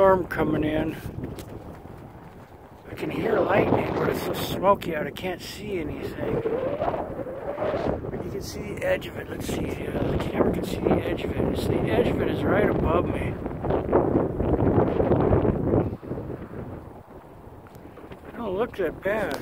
storm coming in. I can hear lightning, but it's so smoky out I can't see anything. But you can see the edge of it. Let's see. Uh, the camera can see the edge of it. It's the edge of it is right above me. It don't look that bad.